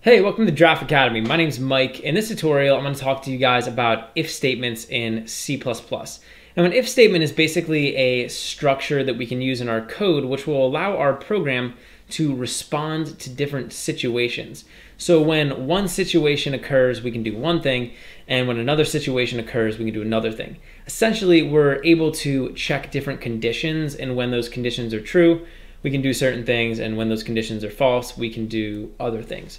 Hey, welcome to Giraffe Academy. My name is Mike. In this tutorial, I'm going to talk to you guys about if statements in C++. Now, an if statement is basically a structure that we can use in our code, which will allow our program to respond to different situations. So when one situation occurs, we can do one thing, and when another situation occurs, we can do another thing. Essentially, we're able to check different conditions, and when those conditions are true, we can do certain things, and when those conditions are false, we can do other things.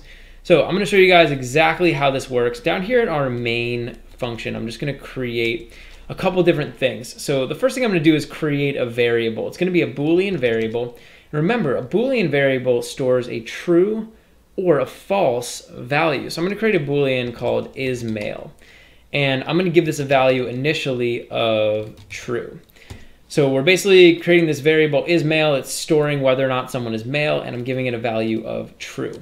So I'm going to show you guys exactly how this works. Down here in our main function, I'm just going to create a couple different things. So the first thing I'm to do is create a variable. It's going to be a Boolean variable. Remember, a Boolean variable stores a true or a false value. So I'm to create a Boolean called is male. And I'm going to give this a value initially of true. So we're basically creating this variable is male. It's storing whether or not someone is male, and I'm giving it a value of true.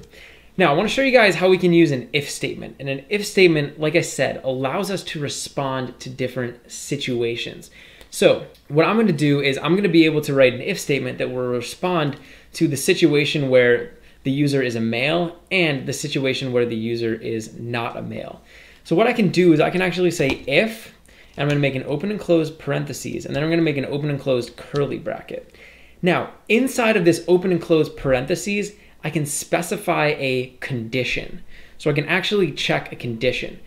Now, I want to show you guys how we can use an if statement. And an if statement, like I said, allows us to respond to different situations. So what I'm going to do is I'm going to be able to write an if statement that will respond to the situation where the user is a male and the situation where the user is not a male. So what I can do is I can actually say if, and I'm going to make an open and closed parentheses, and then I'm going to make an open and closed curly bracket. Now, inside of this open and closed parentheses, I can specify a condition. So I can actually check a condition.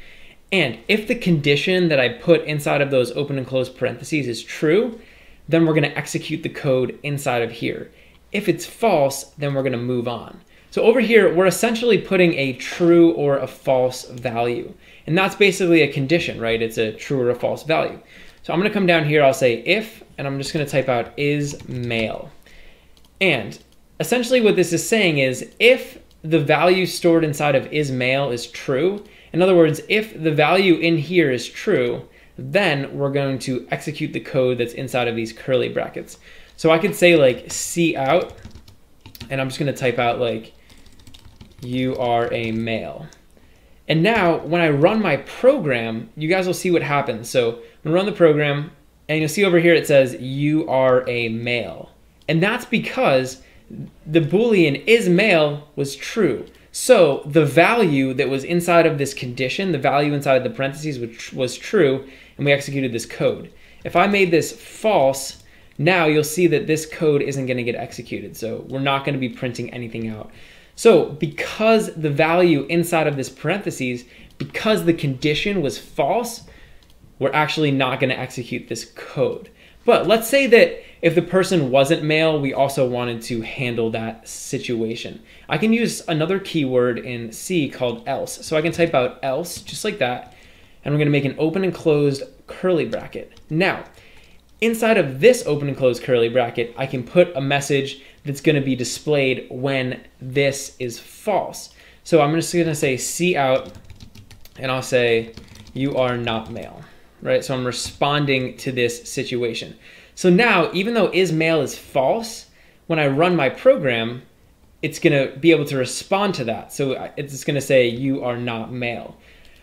And if the condition that I put inside of those open and closed parentheses is true, then we're going to execute the code inside of here. If it's false, then we're going to move on. So over here, we're essentially putting a true or a false value. And that's basically a condition, right? It's a true or a false value. So I'm going to come down here, I'll say if, and I'm just going to type out is male. And essentially what this is saying is if the value stored inside of is male is true, in other words, if the value in here is true, then we're going to execute the code that's inside of these curly brackets. So I could say like cout, and I'm just gonna type out like, you are a male. And now when I run my program, you guys will see what happens. So I'm gonna run the program, and you'll see over here it says, you are a male. And that's because the Boolean is male was true. So the value that was inside of this condition, the value inside of the parentheses which was true, and we executed this code. If I made this false, now you'll see that this code isn't going to get executed. So we're not going to be printing anything out. So because the value inside of this parentheses, because the condition was false, we're actually not going to execute this code. But let's say that if the person wasn't male, we also wanted to handle that situation. I can use another keyword in C called else. So I can type out else, just like that, and we're gonna make an open and closed curly bracket. Now, inside of this open and closed curly bracket, I can put a message that's gonna be displayed when this is false. So I'm just gonna say cout, and I'll say, you are not male, right? So I'm responding to this situation. So now, even though is male is false, when I run my program, it's going to be able to respond to that. So uh, it's going to say, you are not male.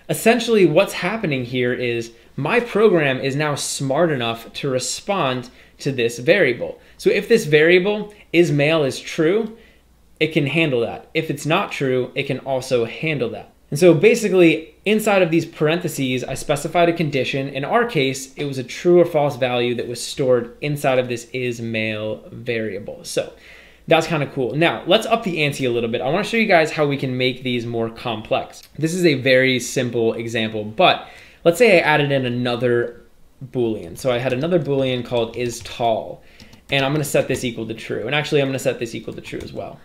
Essentially, what's happening here is my program is now smart enough to respond to this variable. So if this variable is male is true, it can handle that. If it's not true, it can also handle that. And so basically, inside of these parentheses, I specified a condition. In our case, it was a true or false value that was stored inside of this is male variable. So that's kind of cool. Now, let's up the ante a little bit. I want to show you guys how we can make these more complex. This is a very simple example, but let's say I added in another Boolean. So I had another Boolean called is tall, and I'm going to set this equal to true. And actually, I'm going to set this equal to true as well.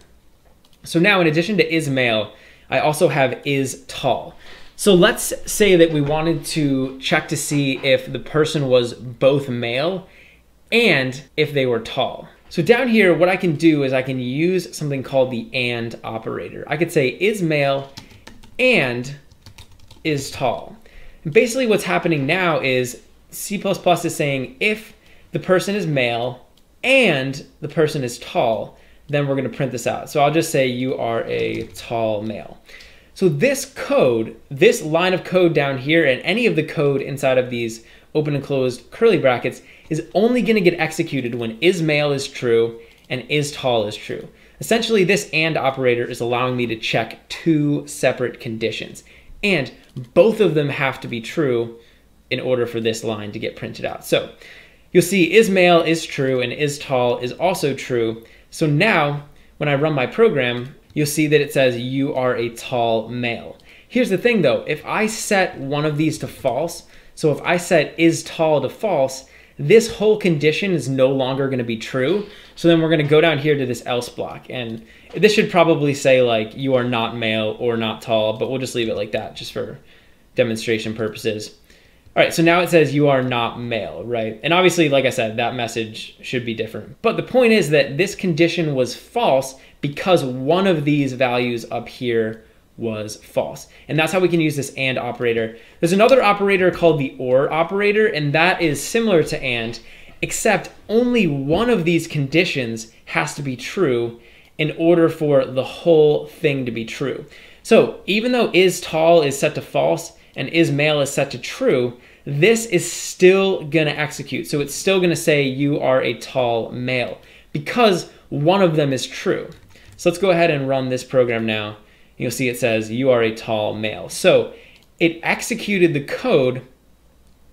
So now, in addition to is male, I also have is tall. So let's say that we wanted to check to see if the person was both male and if they were tall. So down here, what I can do is I can use something called the AND operator. I could say is male and is tall. And basically what's happening now is C++ is saying if the person is male and the person is tall, then we're going to print this out. So I'll just say you are a tall male. So this code, this line of code down here and any of the code inside of these open and closed curly brackets is only going to get executed when is male is true and is tall is true. Essentially, this AND operator is allowing me to check two separate conditions. And both of them have to be true in order for this line to get printed out. So you'll see is male is true and is tall is also true. So now when I run my program, you'll see that it says you are a tall male. Here's the thing though, if I set one of these to false, so if I set is tall to false, this whole condition is no longer going to be true. So then we're going to go down here to this else block. And this should probably say like you are not male or not tall, but we'll just leave it like that just for demonstration purposes. All right, so now it says you are not male, right? And obviously, like I said, that message should be different. But the point is that this condition was false because one of these values up here was false. And that's how we can use this AND operator. There's another operator called the OR operator, and that is similar to AND, except only one of these conditions has to be true in order for the whole thing to be true. So even though is tall is set to false and is male is set to true, this is still going to execute. So it's still going to say you are a tall male because one of them is true. So let's go ahead and run this program now you'll see it says you are a tall male. So it executed the code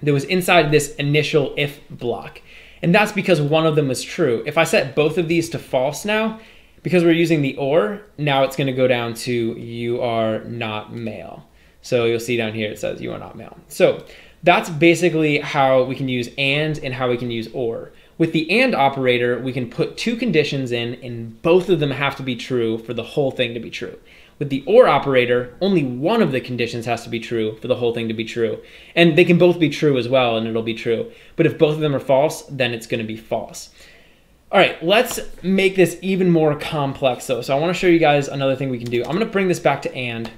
that was inside this initial if block. And that's because one of them was true. If I set both of these to false now, because we're using the or, now it's gonna go down to you are not male. So you'll see down here it says you are not male. So that's basically how we can use and and how we can use or. With the AND operator, we can put two conditions in and both of them have to be true for the whole thing to be true. With the OR operator, only one of the conditions has to be true for the whole thing to be true. And they can both be true as well, and it'll be true. But if both of them are false, then it's to be false. All right, let's make this even more complex though. So I want to show you guys another thing we can do. I'm to bring this back to AND.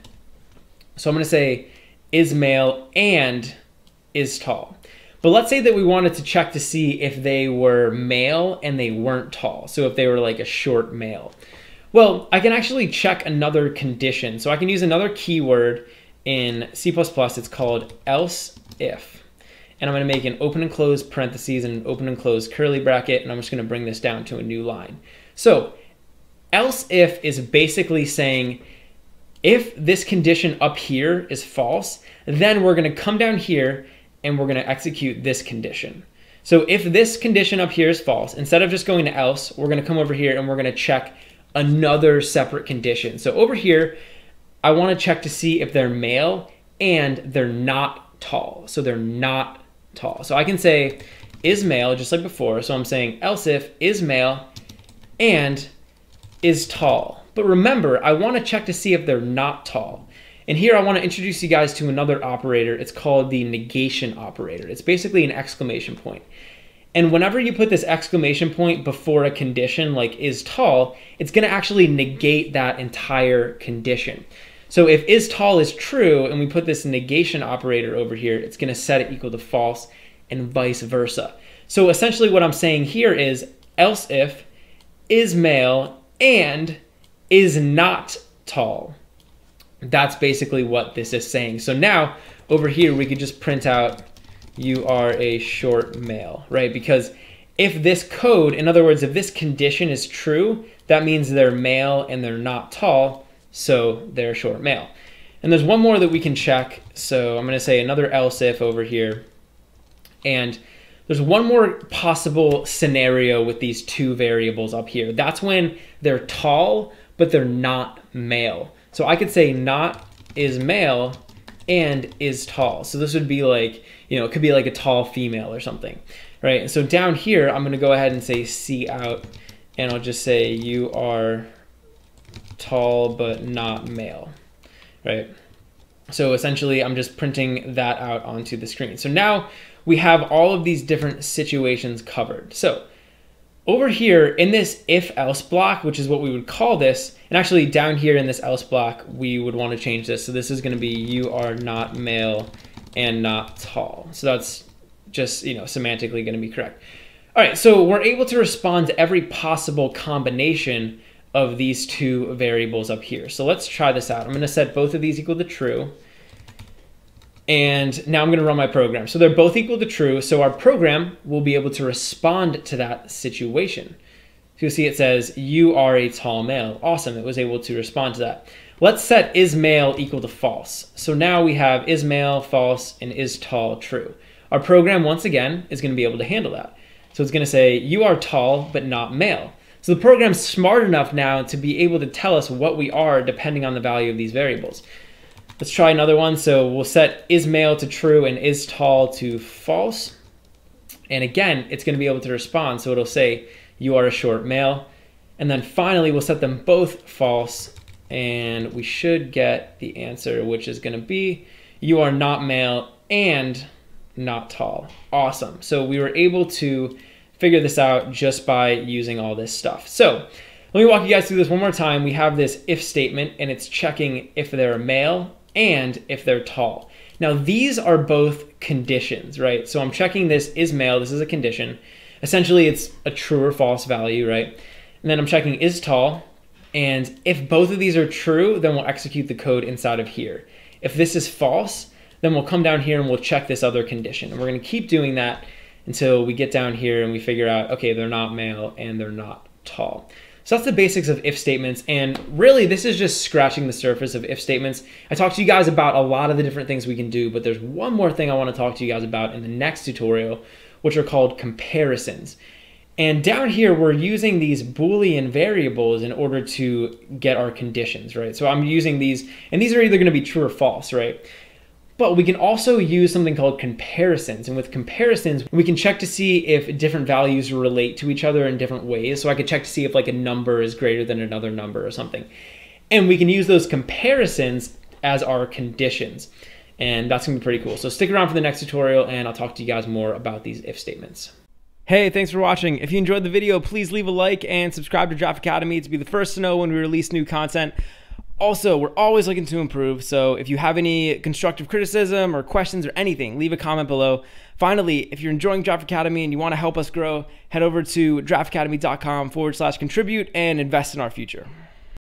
So I'm going to say is male and is tall. But let's say that we wanted to check to see if they were male and they weren't tall. So if they were like a short male. Well, I can actually check another condition. So I can use another keyword in C++. It's called else if. And I'm going to make an open and close parentheses and an open and close curly bracket. And I'm just going to bring this down to a new line. So else if is basically saying if this condition up here is false, then we're going to come down here and we're going to execute this condition. So if this condition up here is false, instead of just going to else, we're going to come over here and we're going to check another separate condition. So over here, I want to check to see if they're male and they're not tall. So they're not tall. So I can say is male just like before. So I'm saying else if is male and is tall. But remember, I want to check to see if they're not tall. And here I want to introduce you guys to another operator. It's called the negation operator. It's basically an exclamation point. And whenever you put this exclamation point before a condition like is tall, it's going to actually negate that entire condition. So if is tall is true and we put this negation operator over here, it's going to set it equal to false and vice versa. So essentially what I'm saying here is else if is male and is not tall. That's basically what this is saying. So now over here we could just print out you are a short male, right? Because if this code, in other words, if this condition is true, that means they're male and they're not tall, so they're short male. And there's one more that we can check. So I'm going to say another else if over here. And there's one more possible scenario with these two variables up here. That's when they're tall, but they're not male. So I could say not is male and is tall. So this would be like, you know, it could be like a tall female or something, right? So down here, I'm to go ahead and say cout, and I'll just say you are tall but not male, right? So essentially, I'm just printing that out onto the screen. So now we have all of these different situations covered. So over here in this if else block, which is what we would call this, and actually down here in this else block, we would want to change this. So this is going to be you are not male and not tall. So that's just, you know, semantically going to be correct. All right, so we're able to respond to every possible combination of these two variables up here. So let's try this out. I'm going to set both of these equal to true. And now I'm going to run my program. So they're both equal to true. So our program will be able to respond to that situation. So you'll see it says, you are a tall male. Awesome, it was able to respond to that. Let's set is male equal to false. So now we have is male false and is tall true. Our program, once again, is going to be able to handle that. So it's going to say, you are tall, but not male. So the program's smart enough now to be able to tell us what we are depending on the value of these variables. Let's try another one. So we'll set is male to true and is tall to false. And again, it's going to be able to respond. So it'll say, you are a short male. And then finally, we'll set them both false. And we should get the answer, which is going to be, you are not male and not tall. Awesome. So we were able to figure this out just by using all this stuff. So let me walk you guys through this one more time. We have this if statement and it's checking if they're a male and if they're tall. Now these are both conditions, right? So I'm checking this is male, this is a condition. Essentially it's a true or false value, right? And then I'm checking is tall. And if both of these are true, then we'll execute the code inside of here. If this is false, then we'll come down here and we'll check this other condition. And we're gonna keep doing that until we get down here and we figure out, okay, they're not male and they're not tall. So that's the basics of if statements. And really, this is just scratching the surface of if statements. I talked to you guys about a lot of the different things we can do, but there's one more thing I want to talk to you guys about in the next tutorial, which are called comparisons. And down here, we're using these Boolean variables in order to get our conditions, right? So I'm using these, and these are either going to be true or false, right? But we can also use something called comparisons. And with comparisons, we can check to see if different values relate to each other in different ways. So I could check to see if like a number is greater than another number or something. And we can use those comparisons as our conditions. And that's gonna be pretty cool. So stick around for the next tutorial and I'll talk to you guys more about these if statements. Hey, thanks for watching. If you enjoyed the video, please leave a like and subscribe to Giraffe Academy to be the first to know when we release new content. Also, we're always looking to improve, so if you have any constructive criticism or questions or anything, leave a comment below. Finally, if you're enjoying Giraffe Academy and you want to help us grow, head over to giraffeacademy.com forward slash contribute and invest in our future.